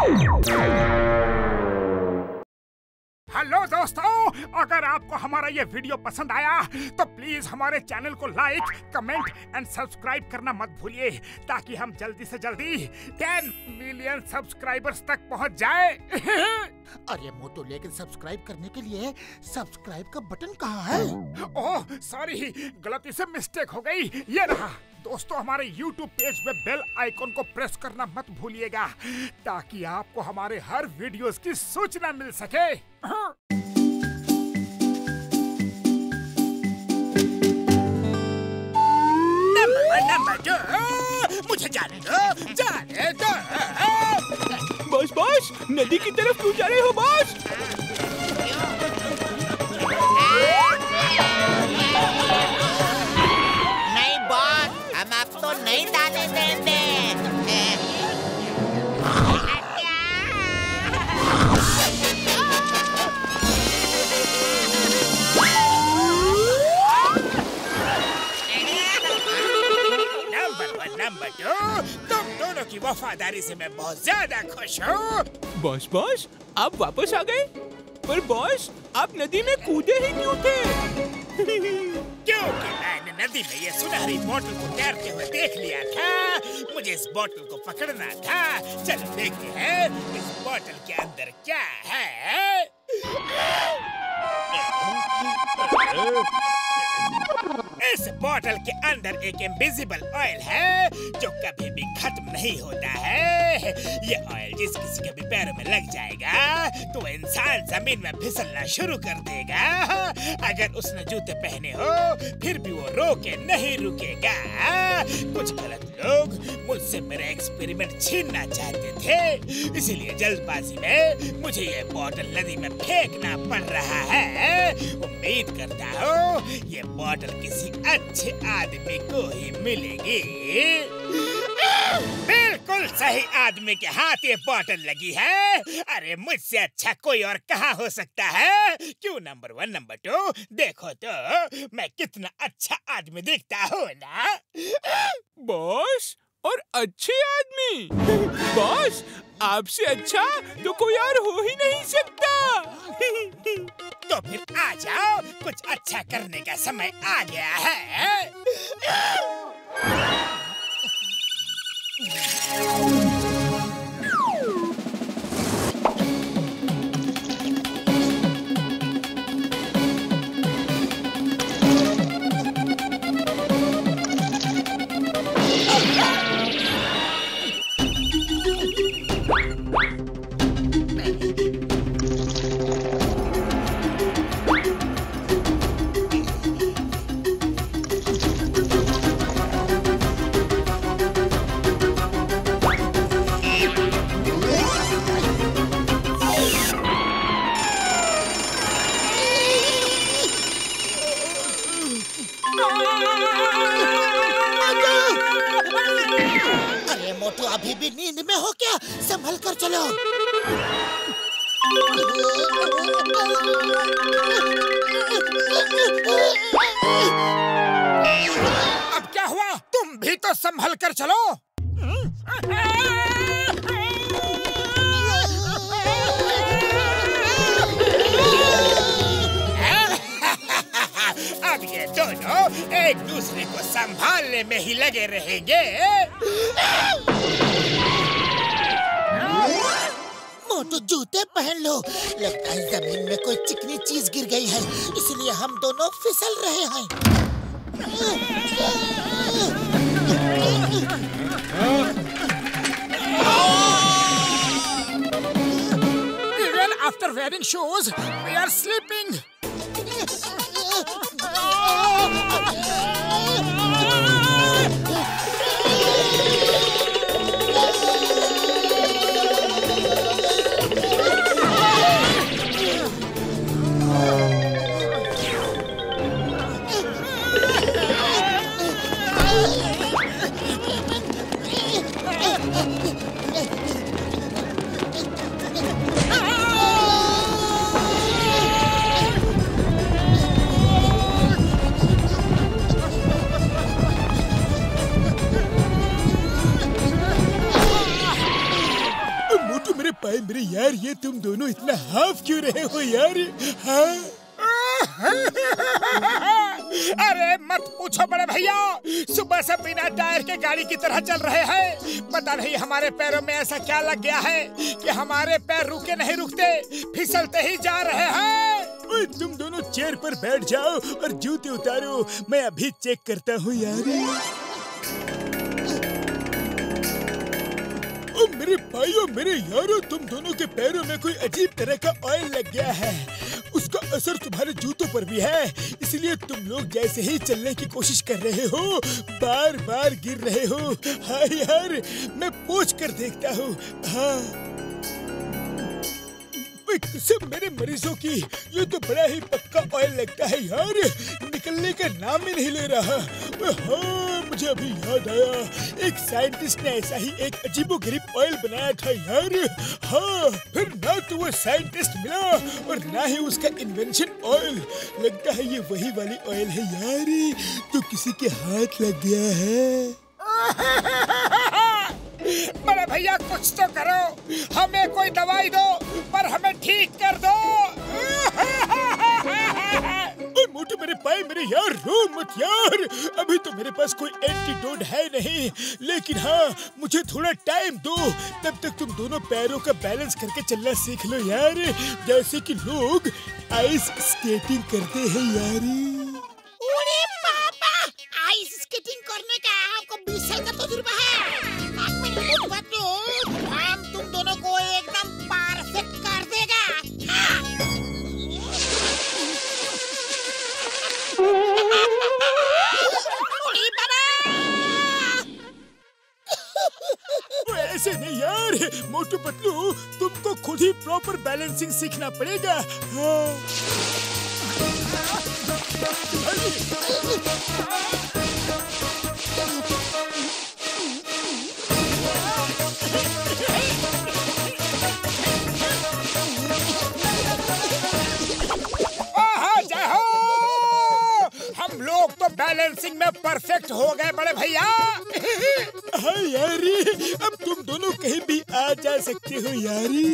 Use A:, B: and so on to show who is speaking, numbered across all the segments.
A: Hello दोस्तों अगर आपको हमारा ये वीडियो पसंद आया तो प्लीज़ हमारे चैनल को लाइक कमेंट एंड सब्सक्राइब करना मत भूलिए ताकि हम जल्दी से जल्दी 10 मिलियन सब्सक्राइबर्स तक पहुँच जाए।
B: अरे मोटू लेकिन सब्सक्राइब करने के लिए सब्सक्राइब का बटन कहाँ है?
A: ओह सॉरी गलती से मिस्टेक हो गई ये रहा। दोस्तों हमारे YouTube पेज पे बेल आइकॉन को प्रेस करना मत भूलिएगा ताकि आपको हमारे हर वीडियोस की सूचना मिल सके। हाँ। मुझे जाने दो जाने दो।
C: बॉस बॉस नदी की तरफ़ क्यों जा रहे हो बॉस?
A: नंबर दो तुम दोनों की वफादारी से मैं बहुत ज़्यादा खुश हूँ
C: बॉस बॉस आप वापस आ गए पर बॉस आप नदी में कूदे ही क्यों थे
A: क्योंकि मैंने नदी में ये सुनहरी बोतल को तैरते हुए देख लिया था मुझे इस बोतल को पकड़ना था चलो देखते हैं इस बोतल के अंदर क्या है इस बोतल के अंदर एक इनविजिबल ऑयल है, जो कभी भी खत्म नहीं होता है। ये ऑयल जिस किसी के भी पैरों में लग जाएगा तो इंसान ज़मीन में फिसलना शुरू कर देगा। अगर उसने जूते पहने हो, फिर भी वो रोके नहीं रुकेगा। कुछ गलत लोग मुझसे मेरा एक्सपेरिमेंट छीनना चाहते थे, इसीलिए जल्दबाजी में मुझे ये बोतल नदी में फेंकना पड़ रहा है। उम्मीद करता हूँ, ये बोतल किसी अच्छे आदमी को ही मिलेगी। बिल्कुल सही आदमी के हाथ ये बॉटल लगी है। अरे, मुझसे अच्छा कोई और कहा हो सकता है? क्यों नंबर वन नंबर टू देखो तो मैं कितना अच्छा आदमी दिखता हूँ ना।
C: बॉस और अच्छे आदमी। बॉस, आपसे अच्छा तो कोई और हो ही नहीं सकता।
A: तो फिर आ जाओ, कुछ अच्छा करने का समय आ गया है।
B: अरे मोटू अभी भी नींद में हो क्या? संभल कर चलो।
A: अब क्या हुआ? तुम भी तो संभल कर चलो। अब ये दोनों एक दूसरे को संभालने में ही लगे रहेंगे।
B: मोटू जूते पहन लो लगता है ज़मीन में कोई चिकनी चीज़ गिर गई है इसलिए हम दोनों फिसल रहे हैं
A: Even after wearing shoes, we are sleeping.
C: पाए मेरे यार ये तुम दोनों इतना हाफ़ क्यों रहे हो यार? हाँ?
A: अरे मत पूछो बड़े भैया सुबह से बिना टायर के गाड़ी की तरह चल रहे हैं। पता नहीं हमारे पैरों में ऐसा क्या लग गया है कि हमारे पैर रुके नहीं रुकते फिसलते ही जा रहे हैं।
C: ओए तुम दोनों चेयर पर बैठ जाओ और जूते उतारो मैं अभी चेक करता हूँ यार। मेरे भाइयों मेरे यारों तुम दोनों के पैरों में कोई अजीब तरह का ऑयल लग गया है। उसका असर तुम्हारे जूतों पर भी है। इसलिए तुम लोग जैसे ही चलने की कोशिश कर रहे हो बार बार गिर रहे हो। हाँ यार मैं पूछ कर देखता हूँ। हाँ। ओए, मेरे मरीजों की। ये तो बड़ा ही पक्का ऑयल लगता है यार। निकलने का नाम ही नहीं ले रहा। हाँ। मुझे अभी याद आया। एक साइंटिस्ट ने ऐसा ही एक अजीबोगरीब ऑयल बनाया था यार। हाँ फिर ना तो वो साइंटिस्ट मिला और ना ही उसका इन्वेंशन ऑयल लगता है ये वही वाली ऑयल है यार। तो किसी के हाथ लग गया है।
A: बड़े भैया, कुछ तो करो। हमें कोई दवाई दो, पर हमें ठीक कर दो।
C: पाए मेरे यार रो मत यार। अभी तो मेरे पास कोई एंटीडोट है नहीं। लेकिन हाँ मुझे थोड़ा टाइम दो। तब तक तुम दोनों पैरों का बैलेंस करके चलना सीख लो यार। जैसे कि लोग आइस स्केटिंग करते हैं यार।
B: मोटू पतलू,
C: तुमको खुद ही प्रॉपर बैलेंसिंग सीखना पड़ेगा। हाँ।
A: हम लोग तो बैलेंसिंग में परफेक्ट हो गए बड़े भैया।
C: हाँ यारी अब तुम दोनों कहीं भी आ जा सकते हो यारी।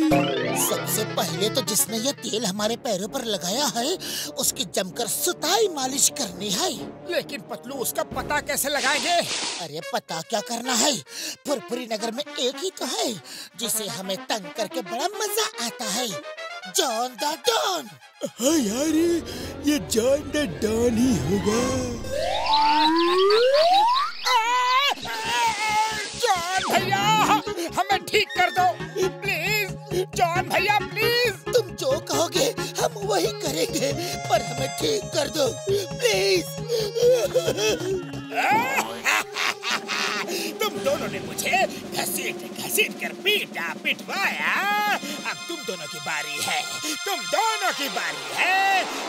B: सबसे पहले तो जिसने ये तेल हमारे पैरों पर लगाया है उसकी जमकर सुताई मालिश करनी है।
A: लेकिन पतलू उसका पता कैसे लगाएँगे?
B: अरे पता क्या करना है? फुरफुरी नगर में एक ही तो है जिसे हमें तंग करके बड़ा मज़ा आता है। John the Don.
C: हाँ यारी ये जॉन द डॉन ही होगा।
A: ठीक कर दो। प्लीज़ जॉन भैया प्लीज़
B: तुम जो कहोगे हम वही करेंगे पर हमें ठीक कर दो। प्लीज़
A: ने मुझे घसीट घसीट कर पीटा, पिटवाया। अब तुम दोनों की बारी है, तुम दोनों की बारी है।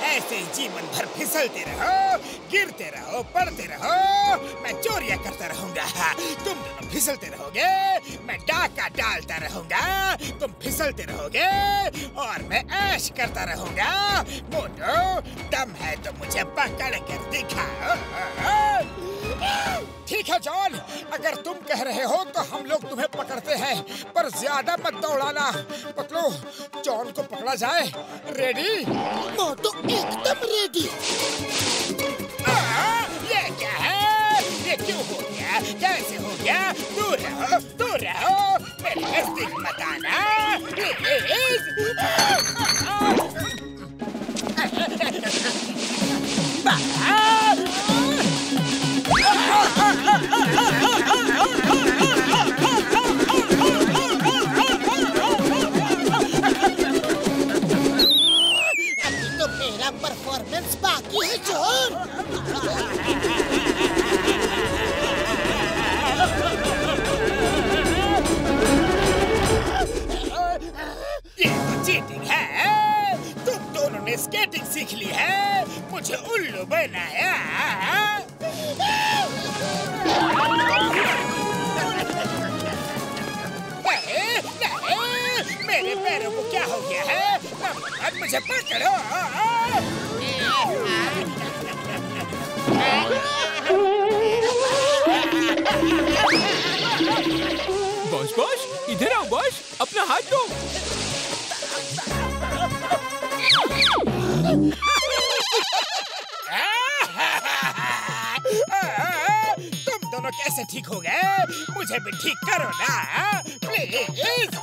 A: ऐसे ही जीवन भर फिसलते रहो, गिरते रहो, पड़ते रहो। मैं चोरियाँ करता रहूँगा। तुम दोनों फिसलते रहोगे, मैं डाका डालता रहूँगा। तुम फिसलते रहोगे और मैं ऐश करता रहूँगा। मोटो, दम है तो मुझे पकड़ कर दिखाओ। ठीक है जॉन। अगर तुम कह रहे हो तो हम लोग तुम्हें पकड़ते हैं पर ज़्यादा मत दौड़ाना। पकड़ो। जॉन को पकड़ा जाए। रेडी
B: मोटो एकदम रेडी
A: ये क्या है? ये क्यों हो गया? कैसे हो गया? दूर रहो दूर रहो। मेरे नज़दीक मत आना। ने स्केटिंग सीख ली है। मुझे उल्लू बनाया। मेरे पैरों को क्या हो गया है? अब मुझे पकड़ो।
C: बॉस बॉस, इधर आओ, बॉस, अपना हाथ दो।
A: तुम दोनों कैसे ठीक हो गए? मुझे भी ठीक करो ना हाँ? प्लीज़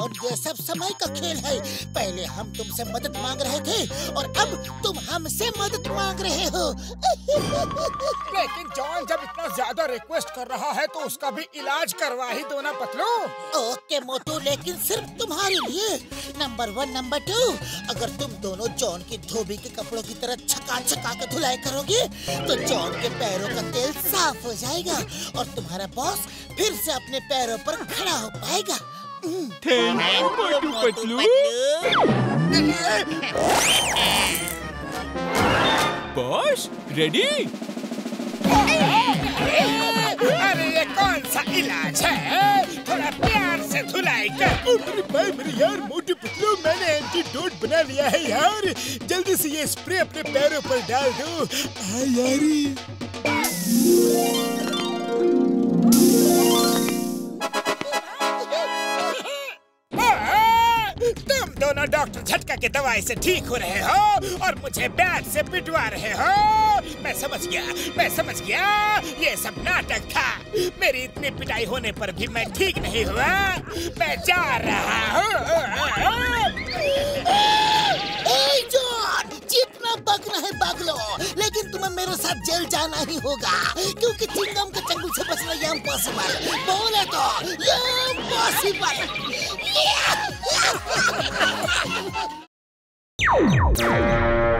B: जॉन ये सब समय का खेल है। पहले हम तुमसे मदद मांग रहे थे और अब तुम हमसे मदद मांग रहे हो।
C: लेकिन जॉन जब इतना ज़्यादा रिक्वेस्ट कर रहा है तो उसका भी इलाज करवा ही दो ना पतलू।
B: ओके मोटू लेकिन सिर्फ़ तुम्हारे लिए। नंबर वन नंबर टू अगर तुम दोनों जॉन की धोबी के कपड़ों की तरह छका छका के धुलाई करोगे तो जॉन के पैरों का तेल साफ़ हो जाएगा और तुम्हारा बॉस फिर से अपने पैरों पर खड़ा हो पाएगा।
D: Thank you Motu Patlu boss ready
A: अरे ये कौन सा इलाज है? थोड़ा प्यार से धुलाई कर।
C: मेरे भाई मेरे यार मोटे पतलू मैंने एंटीडोट बना लिया है यार। जल्दी से ये स्प्रे अपने पैरों पर डाल दो। हाँ यारी।
A: दोनों डॉक्टर झटका के दवाई से ठीक हो रहे हो और मुझे बैट से पिटवा रहे हो। मैं समझ गया, मैं समझ गया। ये सब नाटक था। मेरी इतनी पिटाई होने पर भी मैं ठीक नहीं हुआ। मैं जा रहा हूँ।
B: जितना भागना है भाग लो। लेकिन तुम्हें मेरे साथ जेल जाना ही होगा, क्योंकि चिंगम के चंगुल से बचना ये इम्पॉसिबल बोले तो ये इम्पॉसिबल Yeah!